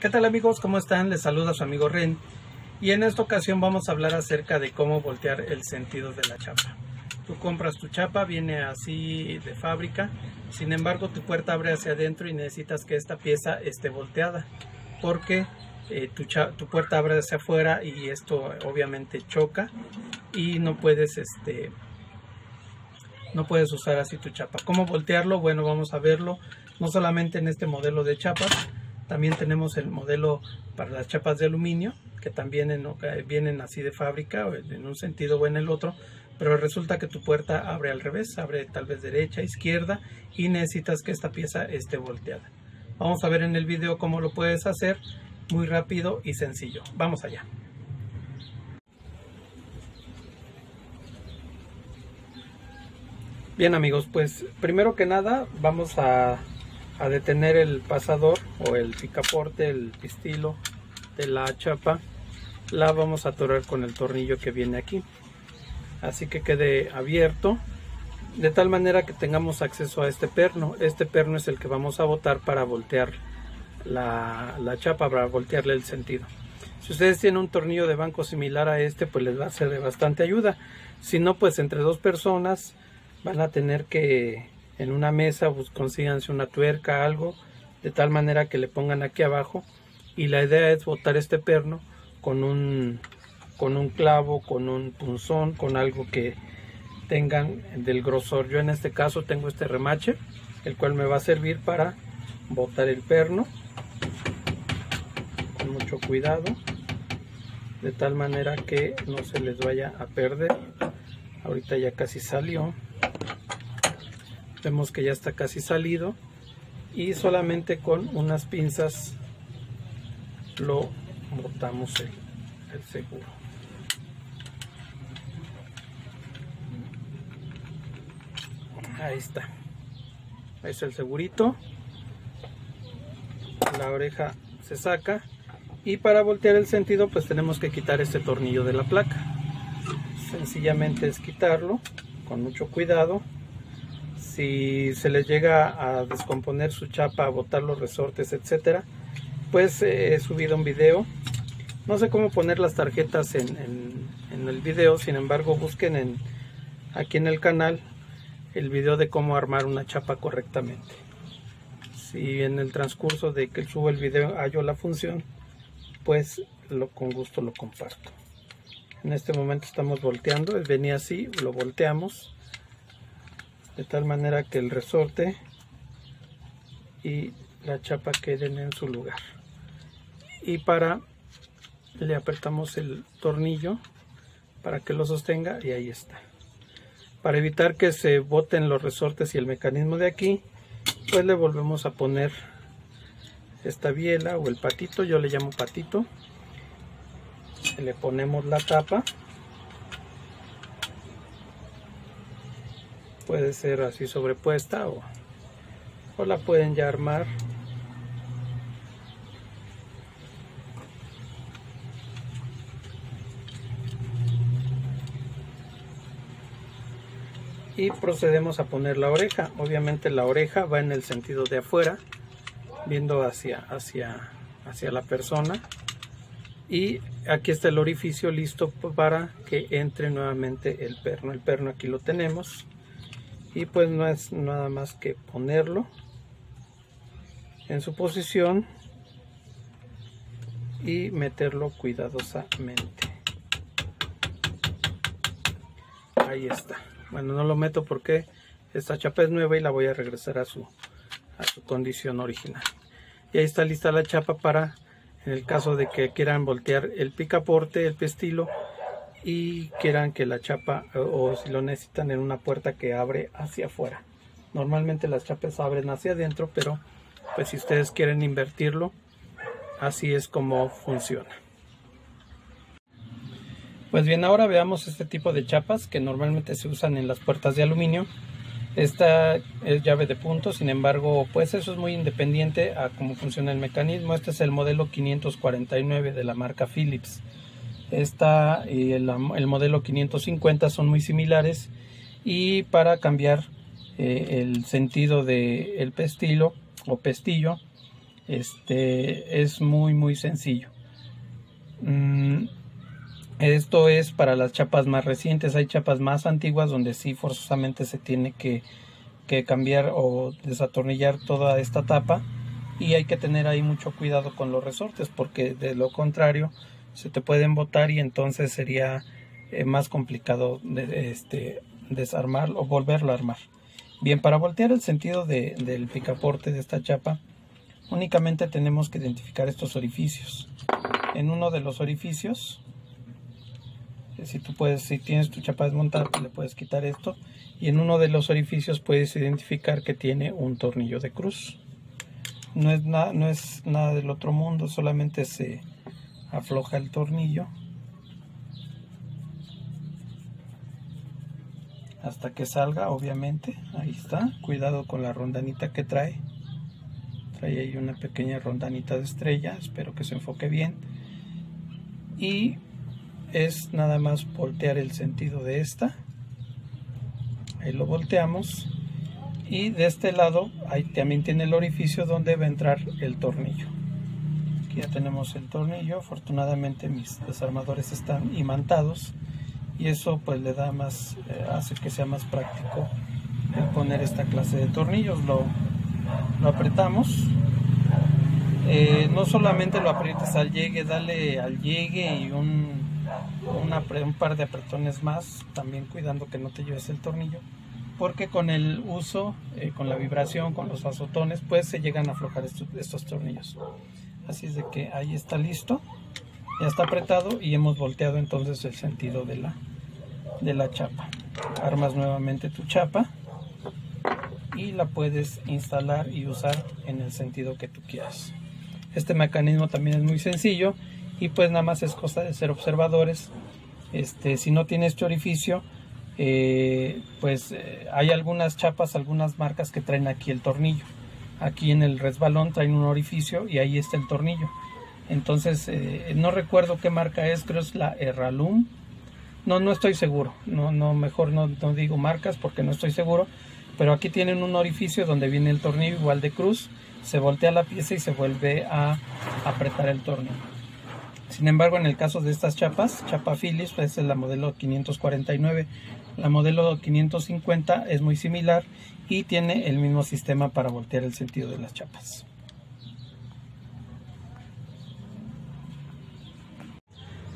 ¿Qué tal amigos? ¿Cómo están? Les saluda su amigo Ren y en esta ocasión vamos a hablar acerca de cómo voltear el sentido de la chapa. Tú compras tu chapa, viene así de fábrica, sin embargo tu puerta abre hacia adentro y necesitas que esta pieza esté volteada porque eh, tu, tu, puerta abre hacia afuera y esto obviamente choca y no puedes este no puedes usar así tu chapa. ¿Cómo voltearlo? Bueno, vamos a verlo no solamente en este modelo de chapas, también tenemos el modelo para las chapas de aluminio, que también vienen así de fábrica, en un sentido o en el otro, pero resulta que tu puerta abre al revés, abre tal vez derecha, izquierda, y necesitas que esta pieza esté volteada. Vamos a ver en el video cómo lo puedes hacer, muy rápido y sencillo. Vamos allá. Bien amigos, pues primero que nada vamos a a detener el pasador o el picaporte, el pistilo de la chapa, la vamos a atorar con el tornillo que viene aquí. Así que quede abierto de tal manera que tengamos acceso a este perno. Este perno es el que vamos a botar para voltear la, la chapa, para voltearle el sentido. Si ustedes tienen un tornillo de banco similar a este, pues les va a ser de bastante ayuda. Si no, pues entre dos personas van a tener que en una mesa, pues consíganse una tuerca, algo, de tal manera que le pongan aquí abajo. Y la idea es botar este perno con un, con un clavo, con un punzón, con algo que tengan del grosor. Yo en este caso tengo este remache, el cual me va a servir para botar el perno con mucho cuidado de tal manera que no se les vaya a perder ahorita ya casi salió vemos que ya está casi salido y solamente con unas pinzas lo botamos el, seguro. Ahí está. Está el segurito. La oreja se saca y para voltear el sentido pues tenemos que quitar este tornillo de la placa. Sencillamente es quitarlo con mucho cuidado si se les llega a descomponer su chapa, a botar los resortes, etcétera, pues eh, he subido un video. No sé cómo poner las tarjetas en, el video, sin embargo busquen en, aquí en el canal el video de cómo armar una chapa correctamente. Si en el transcurso de que subo el video hallo la función, pues con gusto lo comparto. En este momento estamos volteando, venía así, lo volteamos de tal manera que el resorte y la chapa queden en su lugar. Y para le apretamos el tornillo para que lo sostenga y ahí está. Para evitar que se boten los resortes y el mecanismo de aquí pues le volvemos a poner esta biela o el patito yo le llamo patito. Le ponemos la tapa puede ser así sobrepuesta o, o la pueden ya armar. Y procedemos a poner la oreja. Obviamente la oreja va en el sentido de afuera viendo hacia hacia hacia la persona. Y aquí está el orificio listo para que entre nuevamente el perno. El perno aquí lo tenemos y pues no es nada más que ponerlo en su posición y meterlo cuidadosamente. Ahí está. Bueno no lo meto porque esta chapa es nueva y la voy a regresar a su a su condición original. Y ahí está lista la chapa para en el caso de que quieran voltear el picaporte el pestilo y quieran que la chapa o, si lo necesitan en una puerta que abre hacia afuera. Normalmente las chapas abren hacia adentro, pero pues si ustedes quieren invertirlo, así es como funciona. Pues bien, ahora veamos este tipo de chapas que normalmente se usan en las puertas de aluminio. Esta es llave de punto, sin embargo, pues eso es muy independiente a cómo funciona el mecanismo. Este es el modelo 549 de la marca Philips. Esta y el, modelo 550 son muy similares y para cambiar eh, el sentido del el pestilo o pestillo este es muy muy sencillo. Mm, esto es para las chapas más recientes. Hay chapas más antiguas donde sí forzosamente se tiene que, que cambiar o desatornillar toda esta tapa y hay que tener ahí mucho cuidado con los resortes porque de lo contrario se te pueden botar y entonces sería eh, más complicado de, este, desarmarlo o volverlo a armar. Bien, para voltear el sentido de, del picaporte de esta chapa, únicamente tenemos que identificar estos orificios. En uno de los orificios, eh, si tú puedes, si tienes tu chapa desmontada, pues le puedes quitar esto. Y en uno de los orificios puedes identificar que tiene un tornillo de cruz. No es, no es nada del otro mundo, solamente se afloja el tornillo hasta que salga obviamente. Ahí está. Cuidado con la rondanita que trae. Trae ahí una pequeña rondanita de estrella. Espero que se enfoque bien. Y es nada más voltear el sentido de esta. Ahí lo volteamos. Y de este lado ahí también tiene el orificio donde va a entrar el tornillo ya tenemos el tornillo. Afortunadamente mis desarmadores están imantados y eso pues le da más eh, hace que sea más práctico el poner esta clase de tornillos. Lo, lo apretamos. Eh, no solamente lo aprietas al llegue dale al llegue y un, un par de apretones más también cuidando que no te lleves el tornillo porque con el uso, eh, con la vibración, con los azotones, pues se llegan a aflojar estos, estos tornillos. Así es de que ahí está listo, ya está apretado y hemos volteado entonces el sentido de la, de la chapa. Armas nuevamente tu chapa y la puedes instalar y usar en el sentido que tú quieras. Este mecanismo también es muy sencillo y pues nada más es cosa de ser observadores. Este, si no tiene este orificio, eh, pues eh, hay algunas chapas, algunas marcas que traen aquí el tornillo. Aquí en el resbalón traen un orificio y ahí está el tornillo. Entonces, eh, no recuerdo qué marca es, creo es la Erralum no, no estoy seguro. No, no, mejor no, no digo marcas porque no estoy seguro. Pero aquí tienen un orificio donde viene el tornillo igual de cruz. Se voltea la pieza y se vuelve a apretar el tornillo. Sin embargo, en el caso de estas chapas, chapa Phillips, pues es la modelo 549. La modelo 550 es muy similar y tiene el mismo sistema para voltear el sentido de las chapas.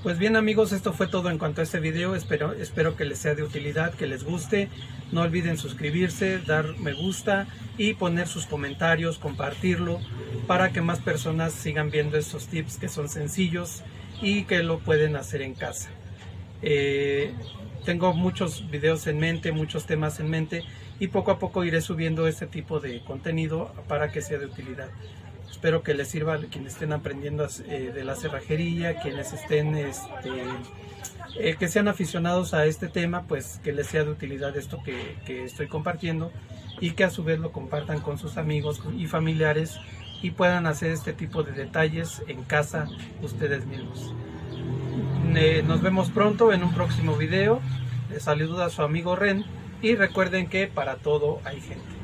Pues bien amigos, esto fue todo en cuanto a este video, espero, espero que les sea de utilidad, que les guste, no olviden suscribirse, dar me gusta y poner sus comentarios, compartirlo para que más personas sigan viendo estos tips que son sencillos y que lo pueden hacer en casa. Eh, tengo muchos videos en mente, muchos temas en mente y poco a poco iré subiendo este tipo de contenido para que sea de utilidad. Espero que les sirva a quienes estén aprendiendo eh, de la cerrajería, quienes estén, este, eh, que sean aficionados a este tema, pues que les sea de utilidad esto que, estoy compartiendo y que a su vez lo compartan con sus amigos y familiares y puedan hacer este tipo de detalles en casa ustedes mismos. Eh, nos vemos pronto en un próximo video. Les saluda a su amigo Ren y recuerden que para todo hay gente.